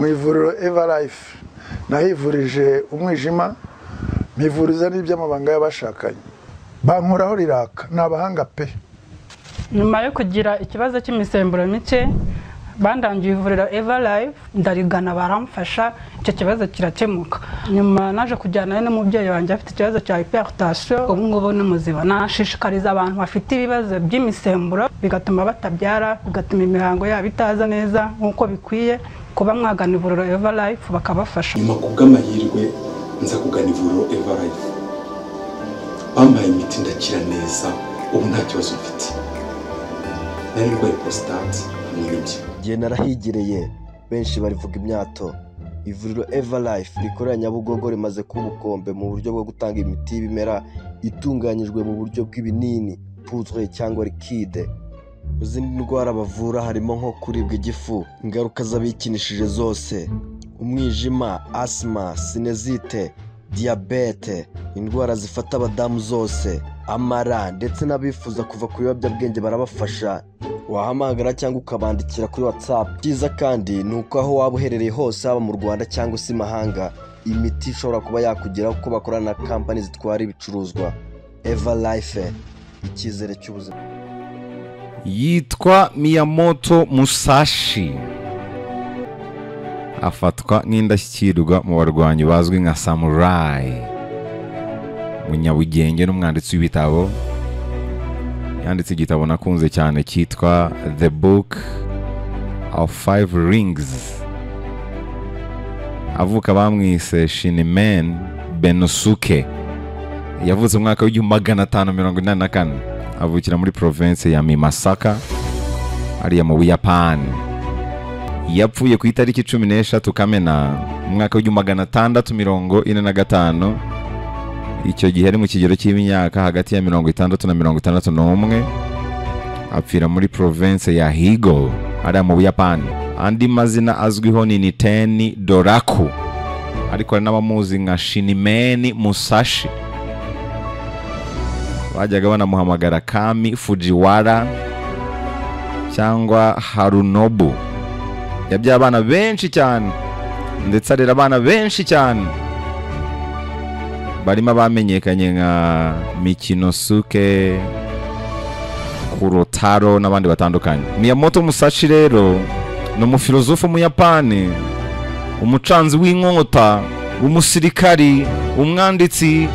mu ivuriro eva life. Nahivurije umwijima mpivuriza n'iby'amabanga y'abashakanye. Bankuraho riraka ni abahanga pe. Nyuma yo kugira ikibazo cy'imisemburo mike bandangiye ivuriro eva live ndarigana baramfasha icyo kibazo kirakemuka. Nyuma naje kujyana n'umubyeyi wanjye afite ikibazo cya hypertension ubu ngubu ni muzima. Nashishikariza abantu bafite ibibazo by'imisemburo bigatuma batabyara bigatuma imihango yabo itaza neza nk'uko bikwiye. Kuba mwagana ivuriro eva life bakabafasha. Nyuma ku bw'amahirwe nza kugana ivuriro eva life. Bampaye imiti ndakira neza ubu nta kibazo mfite. Nari ndwaye prostate hamwe n'ibyo. Igihe narahigereye benshi barivuga imyato. Ivuriro eva life rikorera nyabugogo rimaze kuba ubukombe mu buryo bwo gutanga imiti y'ibimera itunganyijwe mu buryo bw'ibinini pudre cyangwa likide mu zindi ndwara bavura harimo nko kuribwa igifu ingaruka z'abikinishije zose umwijima asima sinezite diyabete indwara zifata abadamu zose amara ndetse n'abifuza kuva ku biyobyabwenge barabafasha. Wahamagara cyangwa ukabandikira kuri watsapu byiza kandi ni uko aho waba uherereye hose haba mu rwanda cyangwa se imahanga imiti ishobora kuba yakugeraho kuko bakorana na kampani zitwara ibicuruzwa. Eva life icyizere cy'ubuzima. Yitwa miyamoto musashi. Afatwa nk'indashyikirwa mu barwanyi bazwi nka samurayi munyabugenge n'umwanditsi w'ibitabo. Yanditse igitabo nakunze cyane cyitwa the book of five rings. Avuka bamwise shinimen benosuke. Yavutse mu mwaka w'igihumbi magana atanu mirongo inani na kane. Avukira muri province ya mimasaka ariya mu buyapani yapfuye ku itariki cumi n'eshatu kamena mu mwaka w'igihumbi magana atandatu mirongo ine na gatanu. Icyo gihe ari mu kigero cy'imyaka hagati ya mirongo itandatu na mirongo itandatu n'umwe. Apfira muri province ya higo ariya mu buyapani andi mazina azwiho ni niteni doraku ariko hari n'abamuzi nka shinimeni musashi. Bajyaga banamuhamagara kami fujiwara cyangwa harunobu. Yabyaye abana benshi cyane ndetse arera abana benshi cyane. Barimo abamenyekanye nka mikinosuke kurotaro n'abandi batandukanye. Miyamoto musashi rero ni umufilozofu w'umuyapani umucanzi w'inkota umusirikari umwanditsi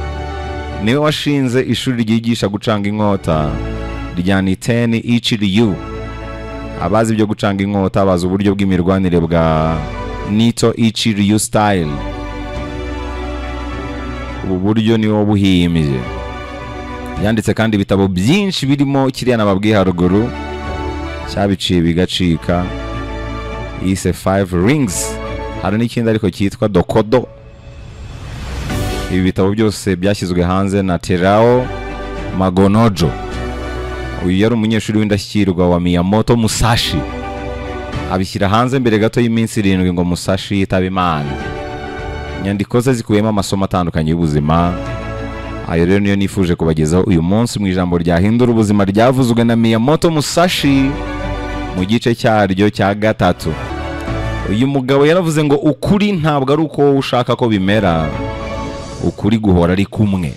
ni we washinze ishuri ryigisha gucanga inkota. Rya niteni ichiriyu abazi ibyo gucanga inkota bazi uburyo bw'imirwanire bwa nito ichiriyu style. Ubu buryo niwo buhimbye yanditse kandi ibitabo byinshi birimo kiriya nababwiye haruguru. Cyabiciye bigacika. Yise five rings. Hari n'ikindi ariko cyitwa dokodo. Ibi bitabo byose byashyizwe hanze na terao magonojo. Uyu yari umunyeshuri w'indashyikirwa wa miyamoto musashi. Abishyira hanze mbere gato y'iminsi irindwi ngo musashi yitaba imana. Inyandiko ze zikubiyemo amasomo atandukanye y'ubuzima. Ayo rero niyo nifuje kubagezaho uyu munsi mu ijambo ryahindura ubuzima ryavuzwe na miyamoto musashi mu gice cyaryo cya gatatu. Uyu mugabo yaravuze ngo ukuri ntabwo ari uko ushaka ko bimera. Ukuri guhora ari kumwe.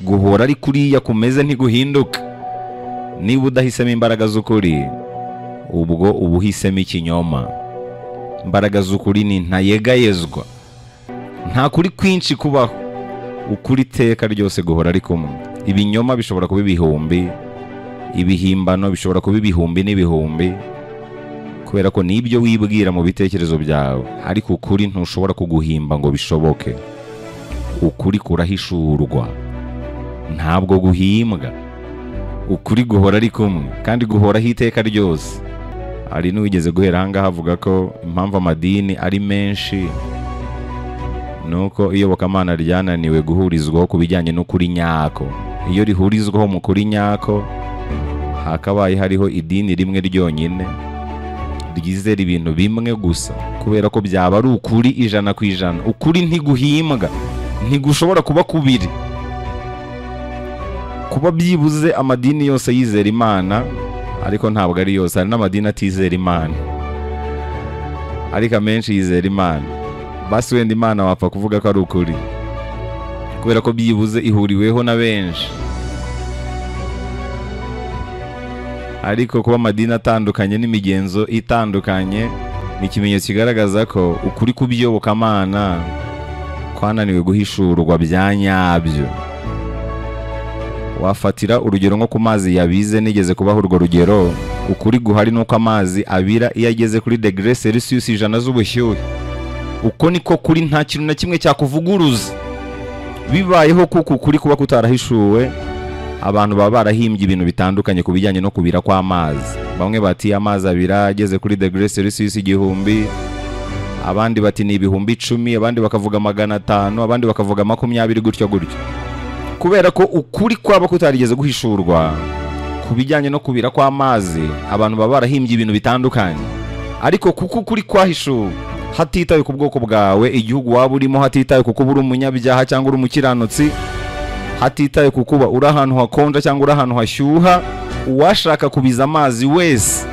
Guhora ari kuriya kumeze ntiguhinduka niba udahisemo imbaraga z'ukuri ubwo uba uhisemo ikinyoma. Imbaraga z'ukuri ni ntayegayezwa. Nta kuri kwinshi kubaho. Ukuri iteka ryose guhora ari kumwe. Ibinyoma bishobora kuba ibihumbi ibihimbano bishobora kuba ibihumbi n'ibihumbi kubera ko n'ibyo wibwira mu bitekerezo byawe. Ariko ukuri ntushobora kuguhimba ngo bishoboke. Ukuri kurahishurwa ntabwo guhimbwa ukuri guhora ari kumwe kandi guhoraho iteka ryose. Hari n'uwigeze guhera ahangaha avuga ko impamvu amadini ari menshi ni uko iyobokamana ryananiwe guhurizwaho ku bijyanye n'ukuri nyako. Iyo rihurizwaho mu kuri nyako hakabaye hariho idini rimwe ryonyine ryizera ibintu bimwe gusa kubera ko byaba ari ukuri ijana ku ijana. Ukuri ntiguhimbwa ntigushobora kuba kubiri. Kuba byibuze amadini yose yizera imana ariko ntabwo ari yose. Hari n'amadini atizera imana. Ariko amenshi yizera imana. Basi wenda imana wapfa kuvuga ko ari ukuri. Kubera ko byibuze ihuriweho na benshi. Ariko kuba amadini atandukanye n'imigenzo itandukanye ni ikimenyetso kigaragaza ko ukuri kw'ibiyobokamana kwananiwe guhishurwa bya nyabyo wafatira urugero nko ku mazi yabize nigeze kubaho urwo rugero ukuri guhari ni uko amazi abira iyo ageze kuri degere celsius ijana z'ubushyuhe. Uko niko kuri nta kintu na kimwe cyakuvuguruza. Bibayeho kuko ukuri kuba kutarahishuwe abantu baba barahimbye ibintu bitandukanye ku bijyanye no kubira kw'amazi. Bamwe bati amazi abira ageze kuri degere celsius igihumbi. Abandi bati ni ibihumbi icumi abandi bakavuga magana atanu abandi bakavuga makumyabiri gutyo gutyo. Kubera ko ukuri kwaba kutarigeze guhishurwa ku bijyanye no kubira kw'amazi abantu baba barahimbye ibintu bitandukanye. Ariko kuko ukuri kwahishuwe hatitawe ku bwoko bwawe igihugu waba urimo hatitawe ku kuba uri umunyabyaha cyangwa uri umukiranutsi hatitawe ku kuba uri ahantu hakonja cyangwa uri ahantu hashyuha uwashaka kubiza amazi wese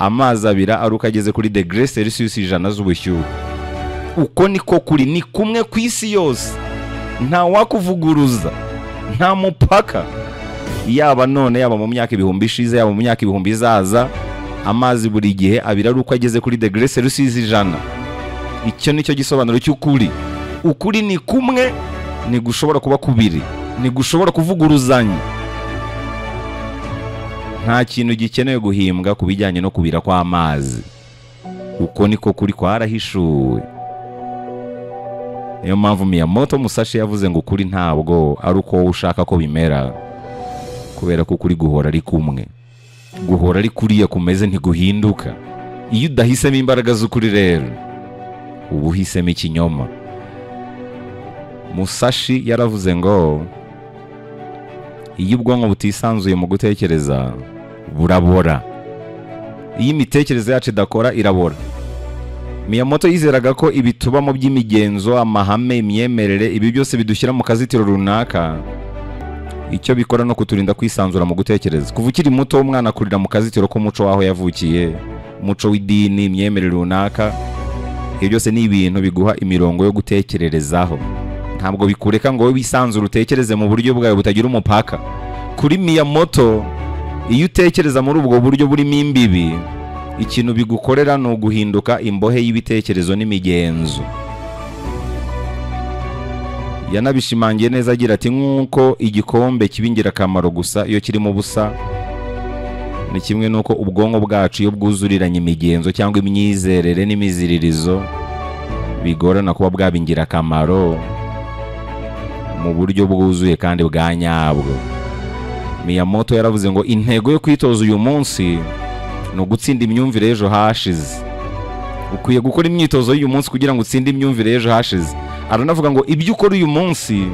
amazi abira ari uko ageze kuri degere celsius ijana z'ubushyuhe. Uko niko kuri ni kumwe ku isi yose. Nta wakuvuguruza nta mupaka. Yaba none yaba mu myaka ibihumbi ishize yaba mu myaka ibihumbi izaza amazi buri gihe abira ari uko ageze kuri degere celsius ijana. Icyo ni cyo gisobanuro cy'ukuri. Ukuri ni kumwe ntigushobora kuba kubiri. Ntigushobora kuvuguruzanya. Nta kintu gikenewe guhimbwa ku bijyanye no kubira kw'amazi. Uko niko kuri kwarahishuwe. Niyo mpamvu miyamoto musashi yavuze ngo ukuri ntabwo ari uko wowe ushaka ko bimera kubera ko ukuri guhora ari kumwe. Guhora ari kuriya kumeze ntiguhinduka. Iyo udahisemo imbaraga z'ukuri rero uba uhisemo ikinyoma. Musashi yaravuze ngo iyo ubwonko butisanzuye mu gutekereza burabora. Iyo imitekerereze yacu idakora irabora. Miyamoto yizeraga ko ibitubamo by'imigenzo amahame imyemerere ibi byose bidushyira mu kazitiro runaka. Icyo bikora no kuturinda kwisanzura mu gutekereza. Kuva ukiri muto umwana akurira mu kazitiro k'umuco w'aho yavukiye umuco w'idini imyemerere runaka ibyo byose ni ibintu biguha imirongo yo gutekererezaho. Ntabwo bikureka ngo wisanzure utekereze mu buryo bwawe butagira umupaka. Kuri miyamoto iyo utekereza muri ubwo buryo burimo imbibi ikintu bigukorera ni uguhinduka imbohe y'ibitekerezo n'imigenzo. Yanabishimangiye neza agira ati nk'uko igikombe kiba ingirakamaro gusa iyo kirimo ubusa ni kimwe n'uko ubwonko bwacu iyo bwuzuriranye imigenzo cyangwa imyizerere n'imiziririzo bigorana kuba bwaba ingirakamaro mu buryo bwuzuye kandi bwa nyabwo. Miyamoto yaravuze ngo intego yo kwitoza uyu munsi ni ugutsinda imyumvire y'ejo hashize. Ukwiye gukora imyitozo y'uyu munsi kugira ngo utsinde imyumvire y'ejo hashize. Aranavuga ngo ibyo ukora uyu munsi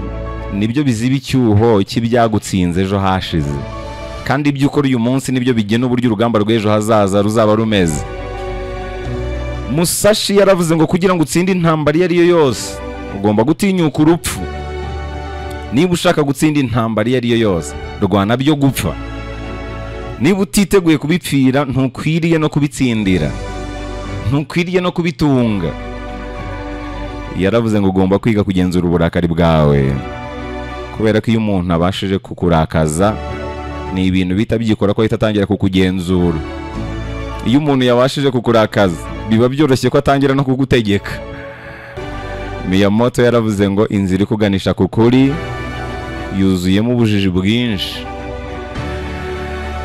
ni byo biziba icyuho cy'ibyagutsinze ejo hashize. Kandi ibyo ukora uyu munsi ni byo bigena uburyo urugamba rw'ejo hazaza ruzaba rumeze. Musashi yaravuze ngo kugira ngo utsinde intambara iyo ari yo yose ugomba gutinyuka urupfu. Niba ushaka gutsinda intambara iyo ari yo yose rwana byo gupfa. Niba utiteguye kubipfira ntukwiriye no kubitsindira. Ntukwiriye no kubitunga. Yaravuze ngo ugomba kwiga kugenzura uburakari bwawe. Kubera ko iyo umuntu abashije kukurakaza ni ibintu bihita byikora ko ahita atangira kukugenzura. Iyo umuntu yabashije kukurakaza biba byoroshye ko atangira no kugutegeka. Miyamoto yaravuze ngo inzira ikuganisha ku kuri. Yuzuyemo ubujiji bwinshi.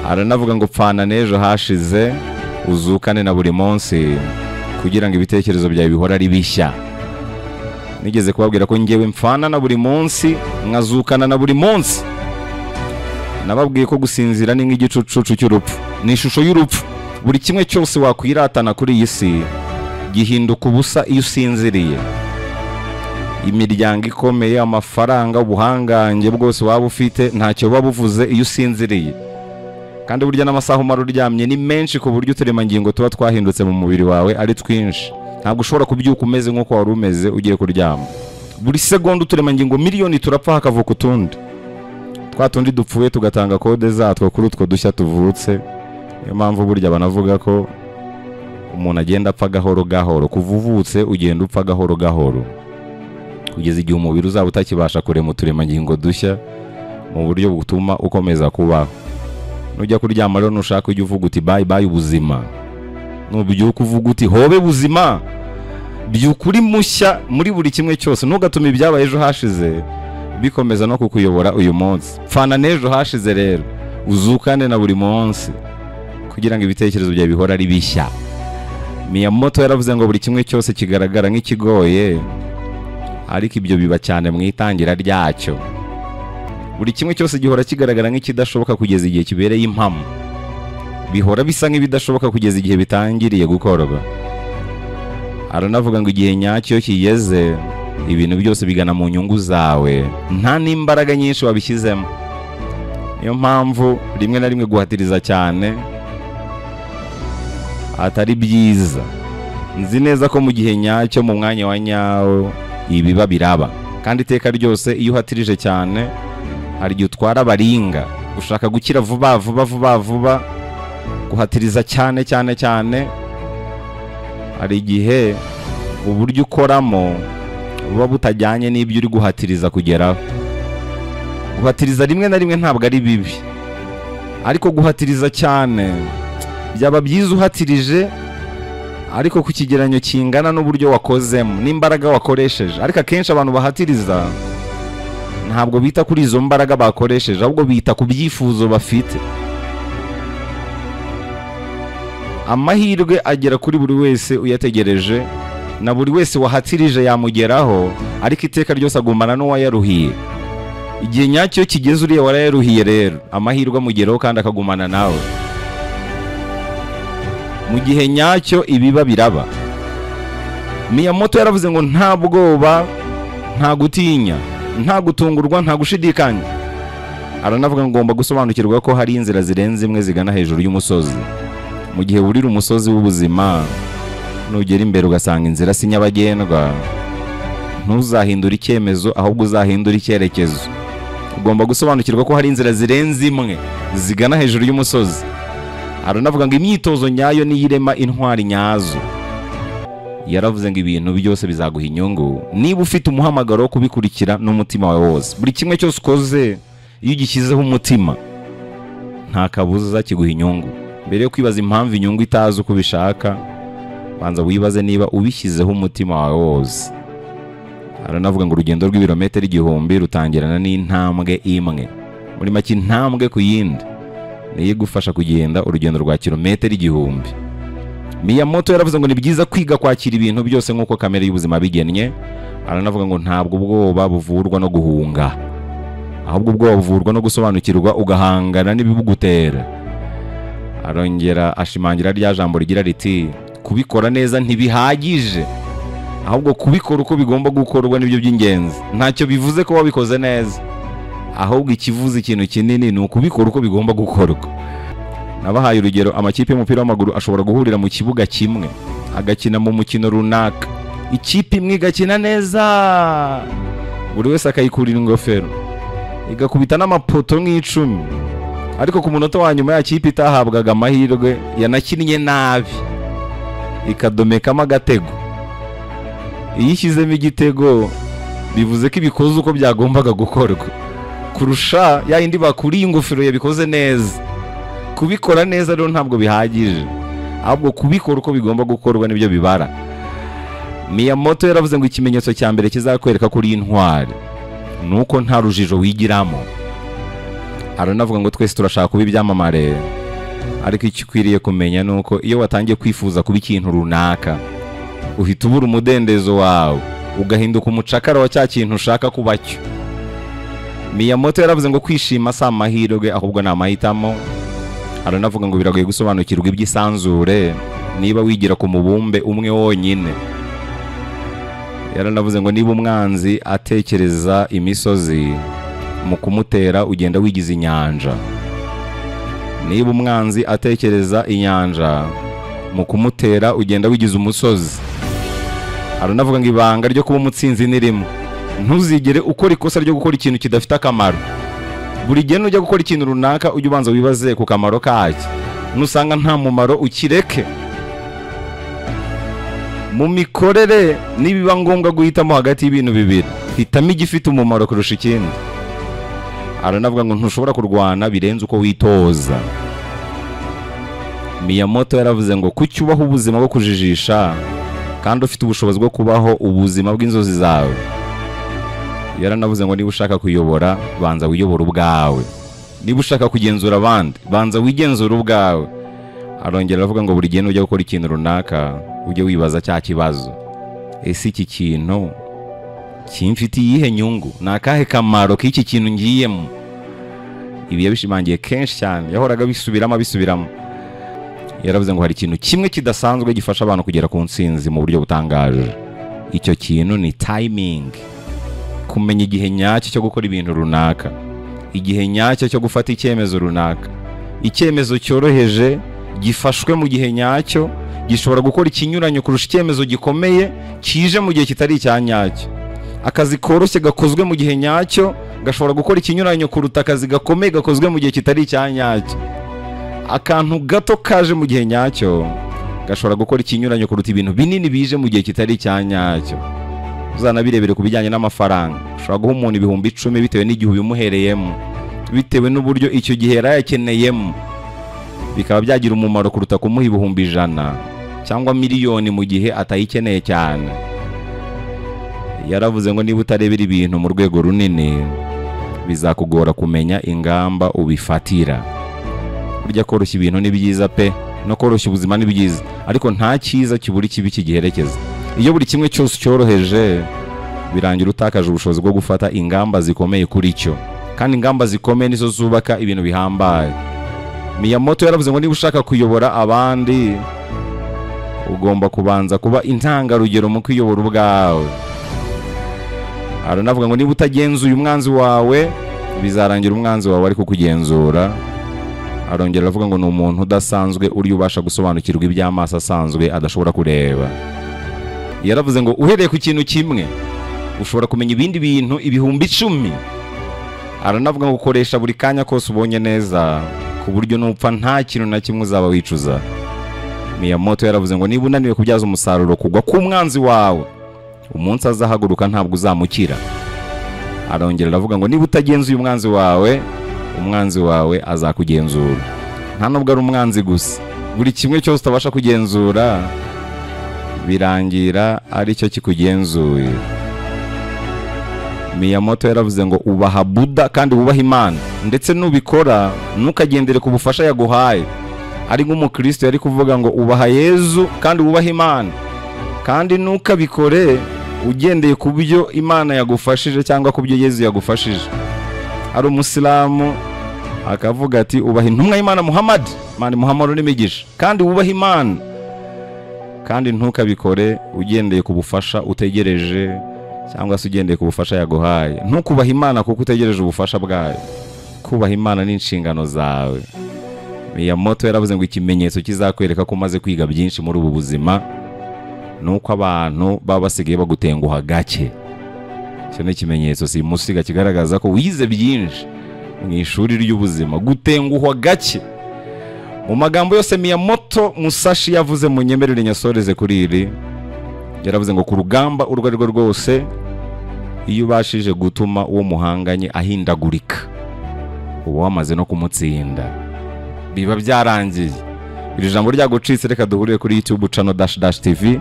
Aranavuga ngo pfana n'ejo hashize uzukane na buri munsi kugira ngo ibitekerezo byawe bihore ari bishya. Nigeze kubabwira ko ngewe mfana na buri munsi nkazukana na buri munsi. Nababwiye ko gusinzira ni nk'igicucucu cy'urupfu. Ni ishusho y'urupfu. Buri kimwe cyose wakwiratana kuri iyi si gihinduka ubusa iyo usinziriye. Imiryango ikomeye amafaranga ubuhangange bwose waba ufite ntacyo buba buvuze iyo usinziriye. Kandi burya n'amasaha umara uryamye ni menshi ku buryo uturemangingo tuba twahindutse mu mubiri wawe ari twinshi. Ntabwo ushobora kubyuka umeze nk'uko wari umeze ugiye kuryama. Buri segonda uturemangingo miliyoni turapfa hakavuka utundi. Twa tundi dupfuye tugatanga kode zatwo kuri utwo dushya tuvutse. Niyo mpamvu burya banavuga ko umuntu agenda apfa gahoro gahoro. Kuva uvutse ugenda upfa gahoro gahoro. Kugeza igihe umubiri uzaba utakibasha kurema uturemangingo dushya mu buryo butuma ukomeza kubaho. Nujya kuryama rero nushaka ujya uvuga uti bayi bayi ubuzima. Nubyuka uvuga uti hobe buzima byuka uri mushya muri buri kimwe cyose. Ntugatume ibyabaye ejo hashize bikomeza no kukuyobora uyu munsi. Pfana n'ejo hashize rero. Uzukane na buri munsi. Kugira ngo ibitekerezo byawe bihore ari bishya. Miyamoto yaravuze ngo buri kimwe cyose kigaragara nk'ikigoye. Ariko ibyo biba cyane mu itangira ryacyo. Buri kimwe cyose gihora kigaragara nk'ikidashoboka kugeza igihe kibereye impamo. Bihora bisa nk'ibidashoboka kugeza igihe bitangiriye gukorwa aranavuga ngo igihe nyacyo kigeze ibintu byose bigana mu nyungu zawe. Nta n'imbaraga nyinshi wabishyizemo. Niyo mpamvu rimwe na rimwe guhatiriza cyane atari byiza. Nzi neza ko mu gihe nyacyo mu mwanya wa nyawo ibiba biraba kandi iteka ryose iyo uhatirije cyane hari igihe utwara abaringa. Ushaka gukira vuba vuba vuba vuba guhatiriza cyane cyane cyane hari igihe uburyo ukoramo buba butajyanye n'ibyo uri guhatiriza kugeraho. Guhatiriza rimwe na rimwe ntabwo ari bibi. Ariko guhatiriza cyane byaba byiza uhatirije ariko ku kigereranyo kingana n'uburyo wakozemo n'imbaraga wakoresheje. Ariko akenshi abantu bahatiriza ntabwo bita kuri izo mbaraga bakoresheje ahubwo bita ku byifuzo bafite. Amahirwe agera kuri buri wese uyategereje na buri wese wahatirije yamugeraho ariko iteka ryose agumana n'uwayaruhiye igihe nyacyo kigeze uriya warayaruhiye rero amahirwe amugeraho kandi akagumana nawe. Mu gihe nyacyo ibiba biraba. Miyamoto yaravuze ngo nta bwoba nta gutinya nta gutungurwa nta gushidikanya. Aranavuga ngo ngomba gusobanukirwa ko hari inzira zirenze imwe zigana hejuru y'umusozi. Mu gihe wurira umusozi w'ubuzima nugera imbere ugasanga inzira si nyabagendwa. Ntuzahindure icyemezo ahubwo uzahindure icyerekezo. Ugomba gusobanukirwa ko hari inzira zirenze imwe zigana hejuru y'umusozi. Aranavuga ngo imyitozo nyayo niyo irema intwari nyazo. Yaravuze ngo ibintu byose bizaguha inyungu. Niba ufite umuhamagaro wo kubikurikira n'umutima wawe wose buri kimwe cyose ukoze iyo ugishyizeho umutima nta kabuza kiguha inyungu. Mbere yo kwibaza impamvu inyungu itazi uko ubishaka banza wibaze niba ubishyizeho umutima wawe wose. Aranavuga ngo urugendo rw'ibirometero igihumbi rutangirana n'intambwe imwe. Muri make intambwe ku yindi. Niyo igufasha kugenda urugendo rwa kilometero igihumbi. Miyamoto yaravuze ngo ni byiza kwiga kwakira ibintu byose nk'uko kamere y'ubuzima bigennye. Aranavuga ngo ntabwo ubwoba buvurwa no guhunga. Ahubwo ubwoba buvurwa no gusobanukirwa ugahangana n'ibibugutera. Arongera ashimangira rya jambo rigira riti kubikora neza ntibihagije. Ahubwo kubikora uko bigomba gukorwa ni byo by'ingenzi. Ntacyo bivuze ko wabikoze neza. Ahubwo ikivuze ikintu kinini ni ukubikora uko bigomba gukorwa. Nabahaye urugero amakipe y'umupira w'amaguru ashobora guhurira mu kibuga kimwe agakina mu mukino runaka. Ikipe imwe igakina neza. Buri wese akayikurira ingofero. Igakubita n'amapoto nk'icumi. Ariko ku munota wa nyuma ya kipe itahabwaga amahirwe yanakinnye nabi. Ikadomekamo agatego. Iyo ishyizemo igitego bivuze ko ibikoze uko byagombaga gukorwa. Kurusha ya yindi bakuriye ingofero yabikoze neza. Kubikora neza rero ntabwo bihagije. Ahubwo kubikora uko bigomba gukorwa ni byo bibara. Miyamoto yaravuze ngo ikimenyetso cya mbere kizakwereka ko uri intwari ni uko nta rujijo wigiramo. Aranavuga ngo twese turashaka kuba ibyamamare ariko icyo ukwiriye kumenya ni uko iyo watangiye kwifuza kuba ikintu runaka uhita ubura umudendezo wawe. Ugahinduka umucakara wa cya kintu ushaka kuba cyo. Miyamoto yaravuze ngo kwishima si amahirwe ahubwo ni amahitamo. Aranavuga ngo biragoye gusobanukirwa iby'isanzure niba wigira ku mubumbe umwe wonyine. Yaranavuze ngo niba umwanzi atekereza imisozi mu kumutera ugenda wigize inyanja. Niba umwanzi atekereza inyanja mu kumutera ugenda wigize umusozi. Aranavuga ngo ibanga ryo kuba umutsinzi ni rimwe. Ntuzigere ukora ikosa ryo gukora ikintu kidafite akamaro. Buri gihe nujya gukora ikintu runaka ujye ubanza wibaze ku kamaro kacyo. Nusanga nta mumaro ukireke. Mu mikorere nibiba ngombwa guhitamo hagati y'ibintu bibiri. Hitamo igifite umumaro kurusha ikindi. Aranavuga ngo ntushobora kurwana birenze uko witoza. Miyamoto yaravuze ngo kuki ubaho ubuzima bwo kujijisha kandi ufite ubushobozi bwo kubaho ubuzima bw'inzozi zawe? Yaranavuze ngo niba ushaka kuyobora banza wiyobora ubwawe. Niba ushaka kugenzura abandi banza wigenzura ubwawe. Arongera aravuga ngo buri gihe nujya gukora ikintu runaka ujye wibaza cya kibazo. Ese iki kintu kimfitiye iyihe nyungu? Ni akahe kamaro k'iki kintu ngiyemo? Ibi yabishimangiye kenshi cyane yahoraga abisubiramo abisubiramo. Yaravuze ngo hari ikintu kimwe kidasanzwe gifasha abantu kugera ku ntsinzi mu buryo butangaje. Icyo kintu ni tayimingi kumenya igihe nyacyo cyo gukora ibintu runaka. Igihe nyacyo cyo gufata icyemezo runaka. Icyemezo cyoroheje gifashwe mu gihe nyacyo gishobora gukora ikinyuranyo kurusha icyemezo gikomeye kije mu gihe kitari icya nyacyo. Akazi koroshye gakozwe mu gihe nyacyo gashobora gukora ikinyuranyo kuruta akazi gakomeye gakozwe mu gihe kitari icya nyacyo. Akantu gato kaje mu gihe nyacyo gashobora gukora ikinyuranyo kuruta ibintu binini bije mu gihe kitari icya nyacyo. Uzanabirebere ku bijyanye n'amafaranga. Ushobora guha umuntu ibihumbi icumi bitewe n'igihe ubimuhereyemo bitewe n'uburyo icyo gihe yari ayakeneyemo. Bikaba byagira umumaro kuruta kumuha ibihumbi ijana cyangwa miliyoni mu gihe atayikeneye cyane. Yaravuze ngo niba utarebera ibintu mu rwego runini bizakugora kumenya ingamba ubifatira. Burya koroshya ibintu ni byiza pe. No koroshya ubuzima ni byiza. Ariko nta cyiza kibura ikibi kigiherekeza. Iyo buri kimwe cyose cyoroheje birangira utakaje ubushobozi bwo gufata ingamba zikomeye kuri cyo. Kandi ingamba zikomeye nizo zubaka ibintu bihambaye. Miyamoto yaravuze ngo niba ushaka kuyobora abandi ugomba kubanza kuba intangarugero mu kwiyobora ubwawe. Aranavuga ngo niba utagenzuye umwanzi wawe bizarangira umwanzi wawe ari kukugenzura arongera aravuga ngo ni umuntu udasanzwe uriya ubasha gusobanukirwa iby'amaso asanzwe adashobora kureba. Yaravuze ngo uhereye ku kintu kimwe ushobora kumenya ibindi bintu ibihumbi icumi. Aranavuga ngo ukoresha buri kanya kose ubonye neza ku buryo nupfa nta kintu na kimwe uzaba wicuza. Miyamoto yaravuze ngo niba unaniwe kubyaza umusaruro kugwa k'umwanzi wawe umunsi azahaguruka ntabwo uzamukira. Arongera aravuga ngo niba utagenzuye umwanzi wawe umwanzi wawe azakugenzura. Nta nubwo ari umwanzi gusa. Buri kimwe cyose utabasha kugenzura birangira ari cyo kikugenzuye. Miyamoto yaravuze ngo ubaha buda kandi wubaha imana. Ndetse nubikora ntukagendere ku bufasha yaguhaye. Ari nk'umukristo yari kuvuga ngo ubaha yezu kandi wubaha imana. Kandi ntukabikore ugendeye ku byo imana yagufashije cyangwa ku byo yezu yagufashije. Ari umusilamu akavuga ati ubaha intumwa y'imana muhamadi mani muhamadu n'imigisha. Kandi wubaha imana. Kandi ntukabikore ugendeye ku bufasha utegereje cyangwa se ugendeye ku bufasha yaguhaye. Ntukubaha imana kuko utegereje ubufasha bwayo. Kubaha imana ni inshingano zawe. Miyamoto yaravuze ngo ikimenyetso kizakwereka ko umaze kwiga byinshi muri ubu buzima ni uko abantu baba basigaye bagutenguha gake. Icyo ni ikimenyetso simusiga kigaragaza ko wize byinshi mu ishuri ry'ubuzima. Gutenguhwa gake. Mu magambo yose miyamoto musashi yavuze mu nyemerere nyasoreze kuri iri yaravuze ngo ku rugamba urwo ari rwo rwose iyo ubashije gutuma uwo muhanganye ahindagurika uba wamaze no kumutsinda biba byarangiye. Iri jambo ryagucitse reka duhurire kuri youtube channel dash dash tv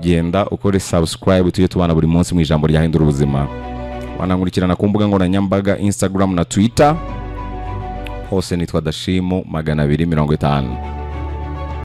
genda ukore subscribe tujye tubana buri munsi mu ijambo ryahindura ubuzima. Wanankurikirana ku mbuga nkoranyambaga instagram na twitter. Hose nitwa dashimu magana abiri mirongo itanu.